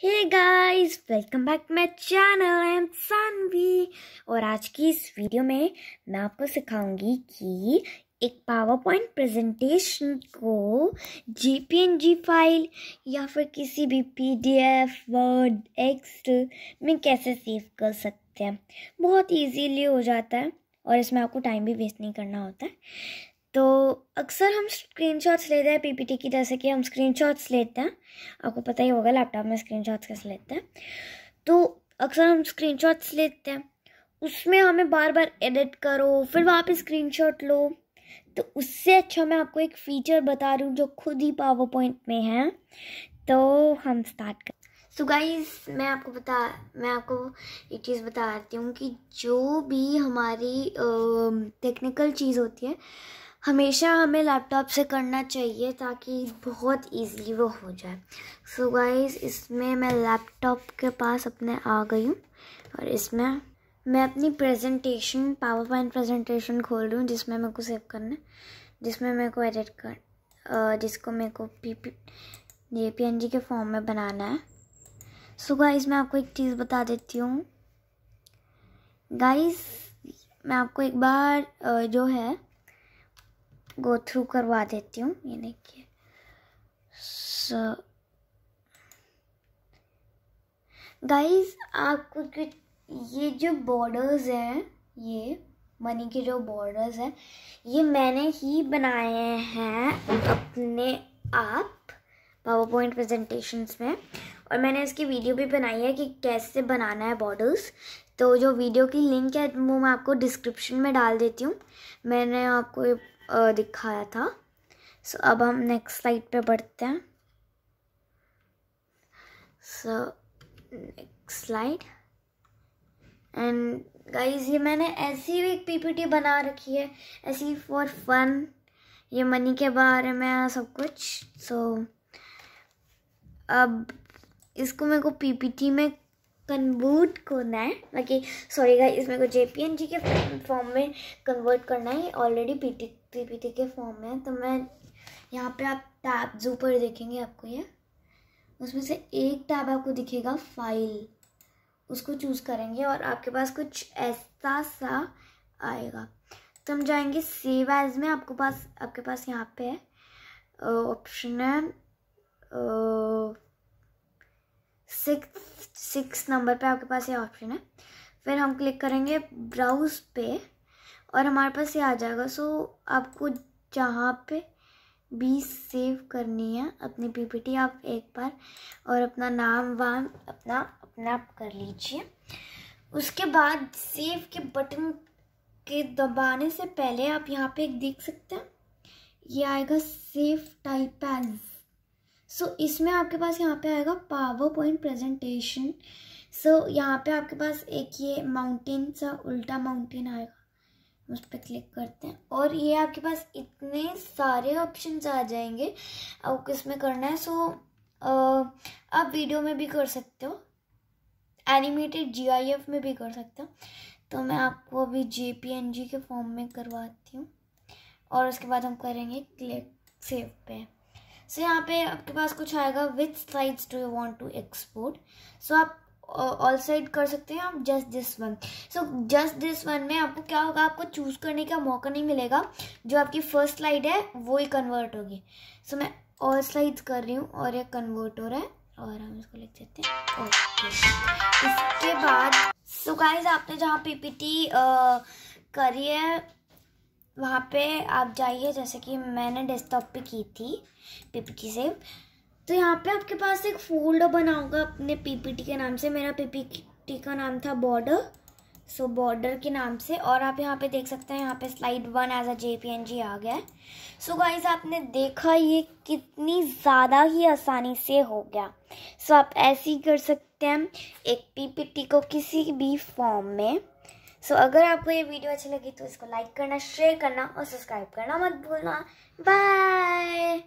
Hey guys welcome back my channel I am Saanvi और आज की इस वीडियो में मैं आपको सिखाऊँगी कि एक पावर पॉइंट प्रेजेंटेशन को G P N G file या फिर किसी भी P D F word Excel में कैसे सेव कर सकते हैं। बहुत इजीली हो जाता है और इसमें आपको टाइम भी वेस्ट नहीं करना होता है। तो अक्सर हम स्क्रीनशॉट्स लेते हैं पीपीटी की, जैसे कि हम स्क्रीनशॉट्स लेते हैं। आपको पता ही होगा लैपटॉप में स्क्रीनशॉट्स कैसे लेते हैं। तो अक्सर हम स्क्रीनशॉट्स लेते हैं। उसमें हमें बार बार एडिट करो, फिर पे स्क्रीनशॉट लो। तो उससे अच्छा मैं आपको एक फ़ीचर बता रही हूँ, जो खुद ही पावर पॉइंट में है। तो हम स्टार्ट कर सो so गाइस मैं आपको बता, मैं आपको एक चीज़ बताती हूँ कि जो भी हमारी टेक्निकल चीज़ होती है हमेशा हमें लैपटॉप से करना चाहिए ताकि बहुत इजीली वो हो जाए। सो गाइस इसमें मैं लैपटॉप के पास अपने आ गई हूँ और इसमें मैं अपनी प्रेजेंटेशन पावर पॉइंट प्रेजेंटेशन खोल रही हूँ जिसमें मेरे को सेव करना है, जिसमें मेरे को एडिट कर जिसको मेरे को P P P N G के फॉर्म में बनाना है। सो so गाइस मैं आपको एक चीज़ बता देती हूँ। गाइस मैं आपको एक बार जो है गो थ्रू करवा देती हूँ, ये देखिए। गाइस आपको ये जो बॉर्डर्स हैं, ये मनी के जो बॉर्डर्स हैं, ये मैंने ही बनाए हैं अपने आप पावर पॉइंट प्रेजेंटेशंस में। और मैंने इसकी वीडियो भी बनाई है कि कैसे बनाना है बॉर्डर्स तो जो वीडियो की लिंक है, वो मैं आपको डिस्क्रिप्शन में डाल देती हूँ। मैंने आपको दिखाया था। सो so, अब हम नेक्स्ट स्लाइड पे बढ़ते हैं। So next slide and guys ये मैंने ऐसी भी एक पीपीटी बना रखी है ऐसी फॉर फन ये मनी के बारे में सब कुछ। सो so, अब इसको मेरे को पीपीटी में कन्वर्ट करना है। बाकी सॉरी गाइस इसमें को जेपीएनजी के फॉर्म में कन्वर्ट करना है। ऑलरेडी पीटी पीपीटी के फॉर्म में तो मैं यहाँ पे आप टैब जू पर देखेंगे आपको ये। उसमें से एक टैब आपको दिखेगा फ़ाइल उसको चूज़ करेंगे और आपके पास कुछ ऐसा सा आएगा। तो हम जाएँगे सेव एज में। आपको पास, आपके पास यहाँ पे है ऑप्शन है सिक्स सिक्स नंबर पे आपके पास ये ऑप्शन है। फिर हम क्लिक करेंगे ब्राउज पे और हमारे पास ये आ जाएगा। सो आपको जहाँ पे भी सेव करनी है, अपनी पीपीटी आप एक बार और अपना नाम, वाम, अपना अपना आप कर लीजिए। उसके बाद सेव के बटन के दबाने से पहले आप यहाँ पे एक देख सकते हैं। ये आएगा save type as so so, इसमें आपके पास यहाँ पे आएगा पावर पॉइंट प्रेजेंटेशन सो यहाँ पे आपके पास एक ये माउंटेन सा उल्टा माउंटेन आएगा। उस पर क्लिक करते हैं। और ये आपके पास इतने सारे ऑप्शन आ जाएँगे। आपको किसमें करना है? सो so, आप वीडियो में भी कर सकते हो। एनिमेटेड जीआईएफ में भी कर सकते हो। तो मैं आपको अभी जेपीएनजी के फॉर्म में करवाती हूँ। और उसके बाद हम करेंगे क्लिक सेव पे। सो यहाँ पे आपके पास कुछ आएगा with slides do you want to export so आप ऑल साइड कर सकते हैं आप just this one so just this one में आपको क्या होगा आपको चूज़ करने का मौका नहीं मिलेगा। जो आपकी फ़र्स्ट स्लाइड है वो ही कन्वर्ट होगी। सो so, मैं ऑल स्लाइड्स कर रही हूँ और ये कन्वर्ट हो रहा है और हम इसको लिख देते हैं। ओके इसके बाद सो so गाइज़ आपने जहाँ पीपीटी करी है वहाँ पे आप जाइए जैसे कि मैंने डेस्कटॉप पे की थी पीपीटी से। तो यहाँ पे आपके पास एक फोल्डर बना होगा अपने पीपीटी के नाम से। मेरा पीपीटी का नाम था बॉर्डर सो so, बॉर्डर के नाम से। और आप यहाँ पे देख सकते हैं यहाँ पे slide one as a J P N G आ गया सो so गाइज़ आपने देखा ये कितनी ज़्यादा ही आसानी से हो गया। सो so आप ऐसे ही कर सकते हैं एक पीपीटी को किसी भी फॉर्म में। सो so, अगर आपको ये वीडियो अच्छी लगी तो इसको लाइक करना शेयर करना और सब्सक्राइब करना मत भूलना। बाय